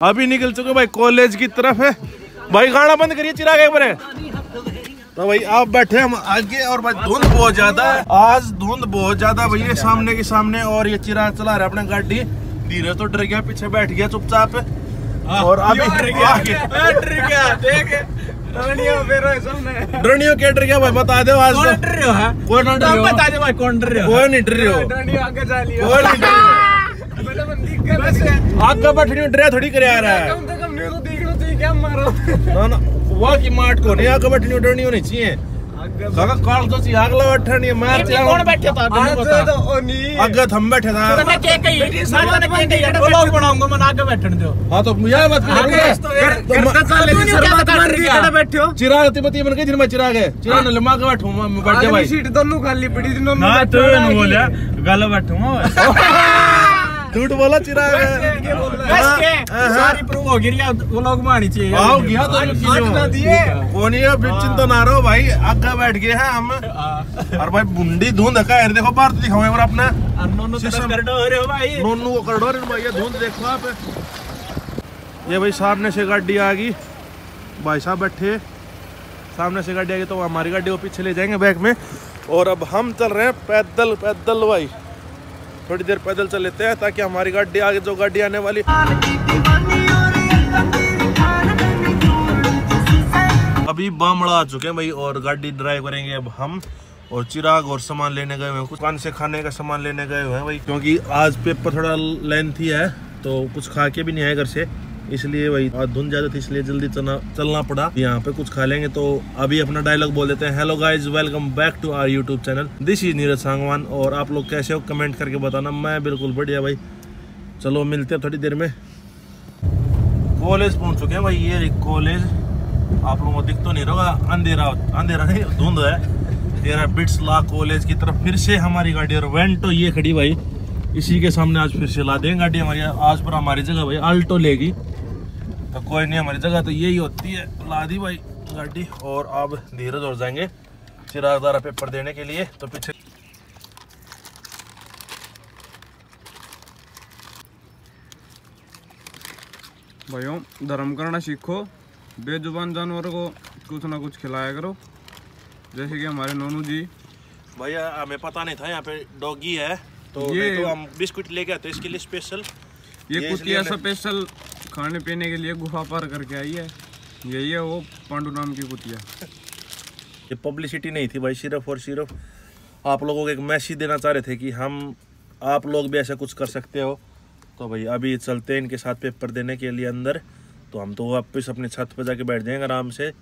अभी निकल चुके भाई कॉलेज की तरफ़ है। भाई गाना बंद करिए चिराग एक बार। तो भाई आप बैठे हम आगे और भाई धुंध बहुत ज़्यादा है। आज धुंध बहुत ज़्यादा भैया सामने के सामने और ये चिराग चला रहा है अपना गाड़ी। धीरे तो डर गया पीछे बैठ गया चुपचाप। और अभी आगे। डरनियो क्या डर गया भाई बता दो आज। तो। कोई ना डर बता दे भाई कौन डर रहे हो? नहीं डर रहे हो। आगे जा लियो कोई नहीं डर रहे हो। आगे बैठने डर थोड़ी करे आ रहा है। कम से कम नहीं तो देख लो तो क्या मारो? ना ना वहाँ की माट को नहीं आगे बैठनी डरनी होनी चाहिए। काका काल तो अगला बैठा नहीं मार कौन बैठे था हाँ, आज तो ओ नहीं आगे हम बैठे था। मैं क्या कही? मैं क्या कही वो लोग बनाऊँगा मैं आगे बैठने दो। हाँ तो यह बात बैठे हो? चिराग तिब्बती बन गई जिनमें चिराग है। चिराग ने लंबा के बैठू मैं बैठ जा भाई। सीट दोनों खाली पड़ी दोनों ना तो बोला गल बैठूँगा झूठ बोला चिराग। सारी प्रूव वो लोग मानी चाहिए। आओ गया तो दिए। कौन चिंता ना रहो भाई आगे बैठ गए हैं हम। और भाई बुंडी धुंध का देखो बाहर दिखाओ एक अपना। अननोनो तरफ़ कर दो रे भाई। नोनू को कर दो भाई ये धुंध देखो आप। ये भाई सामने से गाड़ी आ गई। भाई साहब बैठे। सामने से गाड़ी आ गई तो हमारी गाड़ी को पीछे ले जाएँगे बैग में। और अब हम चल रहे हैं पैदल पैदल भाई। थोड़ी देर पैदल चल लेते हैं ताकि हमारी गाड़ी आगे, जो गाड़ी आने वाली अभी बामड़ा आ चुके हैं भाई और गाड़ी ड्राइव करेंगे अब हम। और चिराग और सामान लेने गए हुए हैं। कुछ पान से खाने का सामान लेने गए हुए हैं भाई। क्योंकि आज पेपर थोड़ा लेंथी है तो कुछ खा के भी नहीं आए घर से। इसलिए आज धुंध ज़्यादा थी, इसलिए जल्दी चलना चलना पड़ा। यहाँ पे कुछ खा लेंगे तो अभी अपना डायलॉग बोल देते हैं। Hello guys welcome back to our YouTube channel this is Neeraj Sangwan और आप लोग कैसे हो? कमेंट करके बताना। मैं बिल्कुल बढ़िया भाई। चलो, मिलते हैं थोड़ी देर में। कॉलेज पहुँच चुके हैं भाई। ये कॉलेज आप लोगों को दिख तो नहीं रहा अंधेरा अंधेरा नहीं, धुंध है। तेरा बिट्स ला कॉलेज की तरफ़ फिर से हमारी गाड़ी और वेंटो ये खड़ी भाई। इसी के सामने आज फिर से ला देंगे गाड़ी हमारी। आज पर हमारी जगह भाई अल्टो लेगी। तो कोई नहीं हमारी जगह तो यही होती है। ला दी भाई गाड़ी। और अब धीरे दौड़ जाएँगे चिराग द्वारा पेपर देने के लिए। तो पीछे भाइयों धर्म करना सीखो। बेजुबान जानवर को कुछ ना कुछ खिलाया करो। जैसे कि हमारे नोनू जी। भैया हमें पता नहीं था यहाँ पे डॉगी है। तो ये- तो हम बिस्कुट लेके आते इसके लिए स्पेशल ये ये कुतिया इसलिए स्पेशल खाने पीने के लिए गुफा पार करके आई है। यही है वो पांडु नाम की कुतिया ये पब्लिसिटी नहीं थी भाई, सिर्फ़ और सिर्फ़ आप लोगों को एक मैसेज देना चाह रहे थे कि हम, आप लोग भी ऐसा कुछ कर सकते हो। तो भाई, अभी चलते हैं इनके साथ पेपर देने के लिए अंदर। तो हम तो वापस अपनी छत पर जाके बैठ जाएँगे आराम से।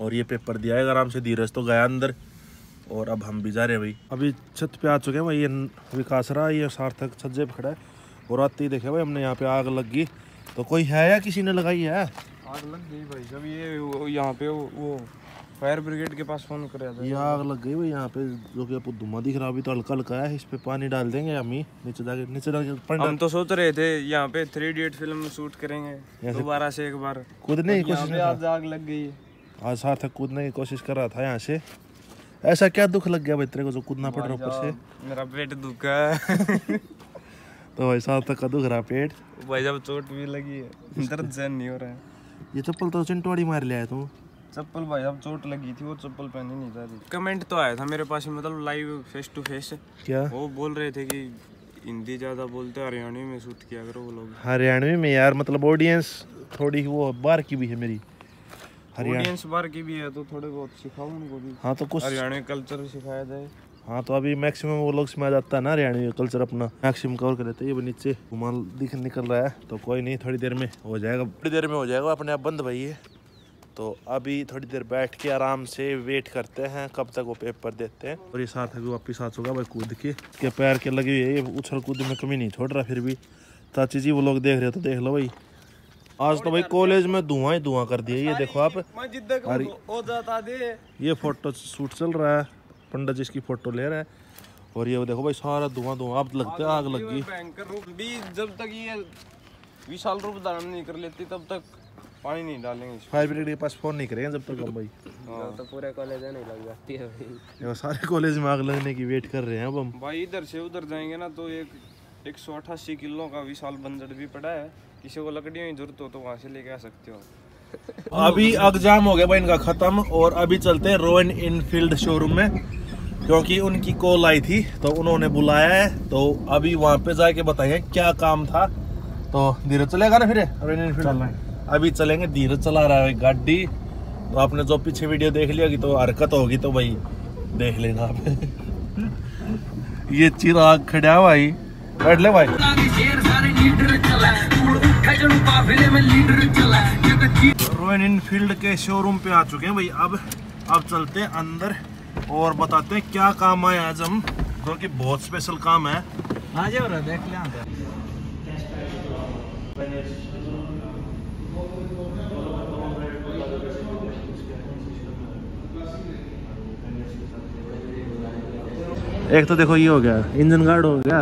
और ये पेपर दिया है, आराम से धीरज तो गया अंदर। और अब हम भी जा रहे हैं भाई। अभी छत पे आ चुके हैं भाई, ये विकास रहा ये सार्थक छज्जे पे खड़ा है। और आते ही देखे भाई, हमने यहाँ पे आग लग गई। तो कोई है या किसी ने लगाई है? आग लग गई भाई जब ये यहाँ पे वो, फायर ब्रिगेड के पास फ़ोन कराया था। ये आग लग गई भाई यहाँ पे जो कि आपको धुआँ दिख रहा अभी तो हल्का हल्का है इस पे पानी डाल देंगे हम ही नीचे जाके नीचे जाके हम तो सोच रहे थे यहाँ पे थ्री इडियट फ़िल्म शूट करेंगे दोबारा से एक बार। कूदने की कोशिश आज आग लग गई आज सार्थक कूदने की कोशिश कर रहा था यहाँ से। ऐसा क्या दुख लग गया भाई तेरे को जो कूदना पड़ रहा ऊपर से? मेरा पेट दुखा है। तो भाई सार्थक का दुख रहा पेट। भाई जब चोट भी लगी है। दर्द सहन नहीं हो रहा है। ये चप्पल तो चिंटवाड़ी मार लिया है तू। चप्पल भाई अब चोट लगी थी वो चप्पल पहनी नहीं जा रही कमेंट तो आया था मेरे पास मतलब लाइव फेस टू फेस क्या? वो बोल रहे थे कि हिंदी ज़्यादा बोलते हरियाणवी में शूट किया करो वो लोग। हरियाणवी में यार मतलब ऑडियंस थोड़ी वो बाहर की भी है मेरी। हरियाणा ऑडियंस बार की भी है तो थोड़े बहुत सिखाओ उनको भी। हाँ तो कुछ हरियाणवी कल्चर सिखाया जाए। हाँ तो अभी मैक्सिमम वो लोग में आ जाता है ना हरियाणवी कल्चर अपना। मैक्सिमम कवर कर लेते हैं ये भी नीचे। रुमाल दिख निकल रहा है तो कोई नहीं थोड़ी देर में हो जाएगा। थोड़ी देर में हो जाएगा अपने आप बंद भाई है। तो अभी थोड़ी देर बैठ के आराम से वेट करते हैं कब तक वो पेपर देते हैं। और ये साथ अभी वापिस आ चुका भाई कूद के। इसके पैर के लगी हुई है ये उछल कूद में कमी नहीं छोड़ रहा फिर भी। चाची जी वो लोग देख रहे हो तो देख लो भाई। आज तो भाई कॉलेज में धुआँ ही धुआँ कर दिया ये देखो आप। ये फ़ोटो शूट चल रहा है। पंडित जी इसकी फ़ोटो ले रहा है। और ये देखो भाई सारा धुआँ धुआँ अब लगता है आग लग गई। भयंकर रूप भी जब तक ये विशाल रूप धारण नहीं कर लेती तब तक पानी नहीं डालेंगे फायर ब्रिगेड के पास फ़ोन नहीं करेंगे जब तक हम भाई। तो पूरे कॉलेज नहीं लग जाती है भाई। सारे कॉलेज में आग लगने की वेट कर रहे हैं अब हम। भाई इधर से उधर जाएँगे ना तो एक एक सौ अठासी किलो का विशाल बंजर भी पड़ा है। किसी को लकड़ियों की ज़रूरत हो तो वहाँ से लेके आ सकते हो। अभी एग्ज़ाम हो गया भाई इनका खत्म और अभी चलते हैं रॉयल इनफील्ड शोरूम में। क्योंकि उनकी कॉल आई थी तो उन्होंने बुलाया है तो अभी वहाँ पे जाके बताइए क्या काम था। तो धीरज चलेगा ना फिर? अभी चलेंगे धीरज चला रहा है गाड़ी। तो आपने जो पीछे वीडियो देख लिया कि तो हरकत होगी तो भाई देख लेना आप। ये चिराग खड़ा भाई। बैठ ले भाई। रॉयल इनफील्ड के शोरूम पे आ चुके हैं भाई। अब अब चलते हैं अंदर। और बताते हैं क्या काम आए आज हम। क्योंकि बहुत स्पेशल काम है। हाँ जी और देख लिया एक तो देखो ये हो गया। इंजन गार्ड हो गया।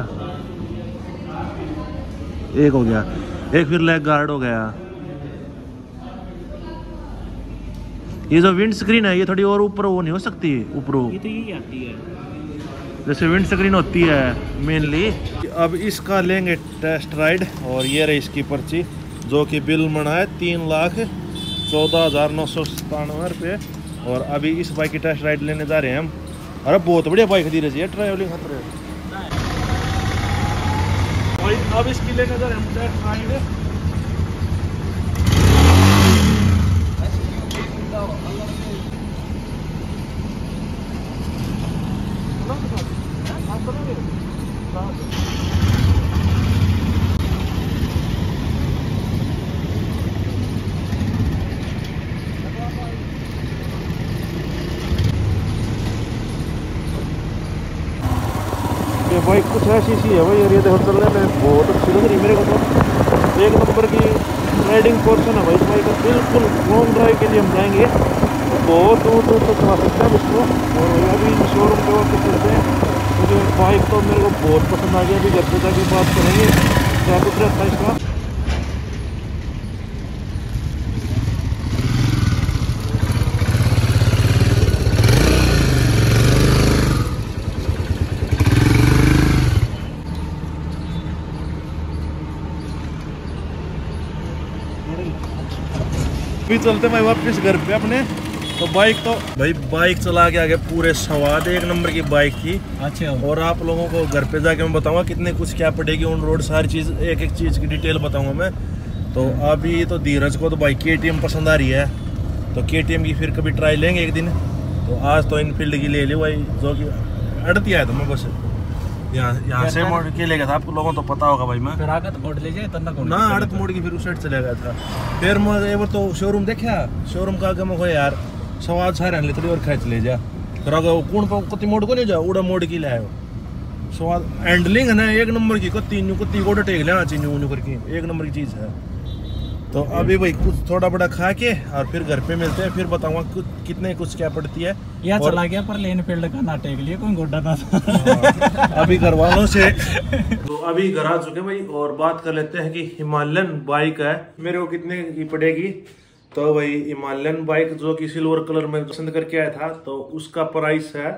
एक हो गया। एक फिर लेग गार्ड हो गया। ये जो विंड स्क्रीन है ये थोड़ी और ऊपर वो नहीं हो सकती ऊपर। ये तो यही आती है। जैसे विंड स्क्रीन होती है मेनली अब इसका लेंगे टेस्ट राइड और ये रही इसकी पर्ची जो कि बिल मना है तीन लाख चौदह हज़ार नौ सौ सतानवे रुपये। और अभी इस बाइक की टेस्ट राइड लेने जा रहे हैं हम। अरे बहुत बढ़िया बाइक धीरे है ट्रैवलिंग खतरे अब इसकी लेने जा रहे हैं हम टेस्ट राइड ये बाइक कुछ ऐसी सी है भाई ये देखो चलने में बहुत अच्छी लग रही मेरे को तो। एक नंबर की राइडिंग पोर्शन है भाई बाइक का बिल्कुल लॉन्ग ड्राइव के लिए हम जाएँगे। बहुत दूर दूर तक चला सकते हैं इसको। और अभी शोरूम पे वापस चलते हैं। मुझे बाइक तो मेरे को बहुत पसंद आ गया। अभी घर पे जाके बात करेंगे क्या कुछ रहता है। इसका अभी चलते मैं वापस घर पे अपने। तो बाइक तो भाई बाइक चला के आगे पूरे सवाद एक नंबर की बाइक थी। अच्छा। और आप लोगों को घर पे जाके मैं बताऊँगा कितने कुछ क्या पड़ेगी ऑन रोड सारी चीज़ एक एक चीज़ की डिटेल बताऊँगा मैं। तो अभी तो धीरज को तो भाई के पसंद आ रही है। तो के की फिर कभी ट्राई लेंगे एक दिन। तो आज तो इनफील्ड की ले ली भाई जो कि अड़ती आया था मैं बस। यहाँ से मोड़ के ले गया था। आप लोगों को तो पता होगा भाई मैं। ले जाए ना अड़त मोड़ की फिर उस साइड चले गया था। फिर मैं एक बार तो शोरूम देखा। शोरूम का आगे मैं यार। सवाद सारे ले थोड़ी और खेच ले जा। फिर आगे कौन कति मोड़ को नहीं जा? उड़ा मोड़ की लाए स्वाद हैंडलिंग है ना एक नंबर की कति न्यू कति गोड़ा टेक लेना चाहिए न्यू करके। एक नंबर की चीज़ है। तो अभी भाई कुछ थोड़ा बड़ा खा के और फिर घर पे मिलते हैं फिर बताऊँगा कुछ कितने कुछ क्या पड़ती है। या और- चला गया पर लेन फ़ील्ड का नाटे के लिए कोई गोड्डा ना था। हाँ, अभी घर वालों से। तो अभी घर आ चुके भाई और बात कर लेते हैं कि हिमालयन बाइक है। मेरे को कितने की पड़ेगी? तो भाई हिमालयन बाइक जो कि सिल्वर कलर में पसंद करके आया था तो उसका प्राइस है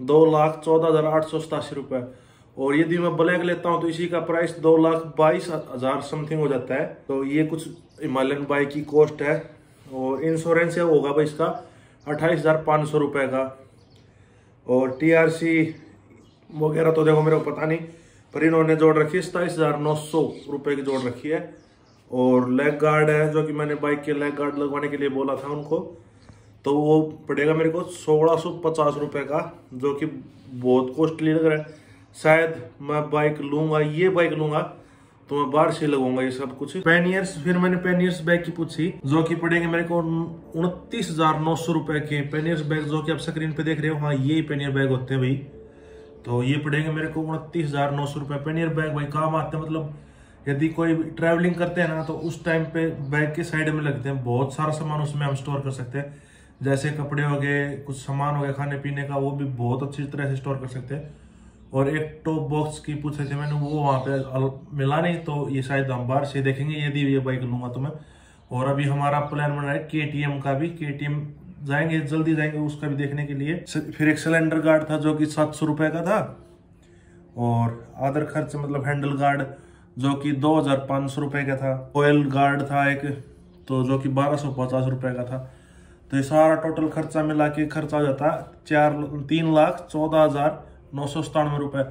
दो लाख चौदह हज़ार आठ सौ सतासी रुपये और यदि मैं ब्लैक लेता हूँ तो इसी का प्राइस दो लाख बाईस हज़ार समथिंग हो जाता है। तो ये कुछ हिमालयन बाइक की कॉस्ट है। और इंश्योरेंस है होगा भाई इसका अट्ठाईस हज़ार पाँच सौ रुपये का। और टीआरसी वगैरह तो देखो, मेरे को पता नहीं, पर इन्होंने जोड़ रखी है सताईस हज़ार नौ सौ रुपये की जोड़ रखी है। और लेग गार्ड है, जो कि मैंने बाइक के लेग गार्ड लगवाने के लिए बोला था उनको तो वो पड़ेगा मेरे को सोलह सौ पचास का, जो कि बहुत कॉस्टली लग रहा है। शायद मैं बाइक लूँगा, ये बाइक लूँगा तो मैं बाहर से लगूँगा ये सब कुछ। पेनियर्स फिर मैंने पेनियर्स बैग की पूछी, जो कि पड़ेंगे मेरे को उनतीस हज़ार नौ सौ रुपए के पेनियर्स बैग जो कि आप स्क्रीन पे देख रहे हो हाँ ये पेनियर बैग होते हैं भाई। तो ये पड़ेंगे मेरे को उनतीस हज़ार नौ सौ रुपये पेनियर बैग भाई, काम आते हैं मतलब यदि कोई ट्रैवलिंग करते हैं ना तो उस टाइम पे बैग के साइड में लगते हैं। बहुत सारा सामान उसमें हम स्टोर कर सकते हैं। जैसे कपड़े हो गए, कुछ सामान हो गया, खाने पीने का, वो भी बहुत अच्छी तरह से स्टोर कर सकते हैं। और एक टॉप बॉक्स की पूछ रहे थे मैंने, वो वहाँ पे मिला नहीं तो ये शायद हम बाहर से देखेंगे, यदि ये बाइक लूँगा तो मैं। और अभी हमारा प्लान बना है के का भी। के जाएँगे, जल्दी जाएँगे उसका भी देखने के लिए। फिर एक सिलेंडर गार्ड था जो कि सात सौ रुपये का था। और अदर खर्च मतलब हैंडल गार्ड जो कि दो हज़ार पाँच सौ रुपये का था। ऑयल गार्ड था एक तो जो कि बारह सौ पचास रुपये का था। तो ये सारा टोटल खर्चा मिला के खर्चा हो जाता चार, तीन लाख चौदह हज़ार नौ सौ सतानवे रुपये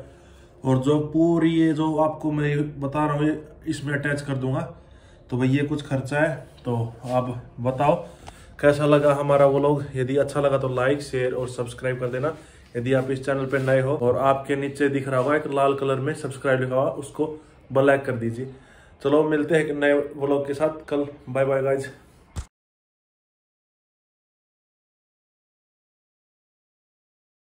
और जो पूरी ये जो आपको मैं बता रहा हूँ इसमें अटैच कर दूँगा। तो भाई ये कुछ खर्चा है तो आप बताओ कैसा लगा हमारा वो लोग। यदि अच्छा लगा तो लाइक शेयर और सब्सक्राइब कर देना। यदि आप इस चैनल पर नए हो और आपके नीचे दिख रहा होगा एक लाल कलर में सब्सक्राइब लिखा हुआ, उसको ब्लैक कर दीजिए। चलो मिलते हैं नए व्लॉग के साथ। कल बाय बाय गाइज़